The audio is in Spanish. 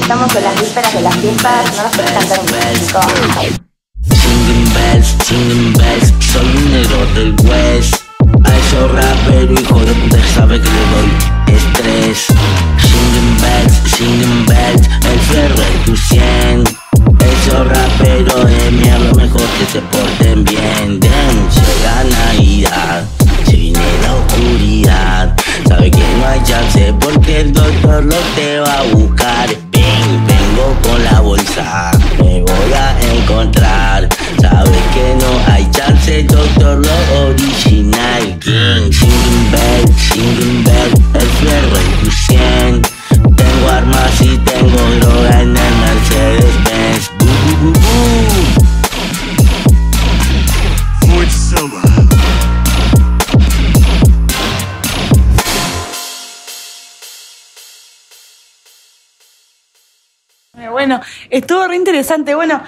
Estamos en las vísperas de las fiestas, no las puedes cantar un. Singing bells, singing bells, soy un negro del West. A esos raperos hijo de puta sabe que le doy estrés. Singing bells, singing bells, el ferro es tu cien. Esos raperos de mierda mejor que se porten bien. Damn, llega Navidad, se viene la oscuridad. Sabe que no hay chance porque el doctor lo te va a buscar. Bueno, estuvo re interesante. Bueno,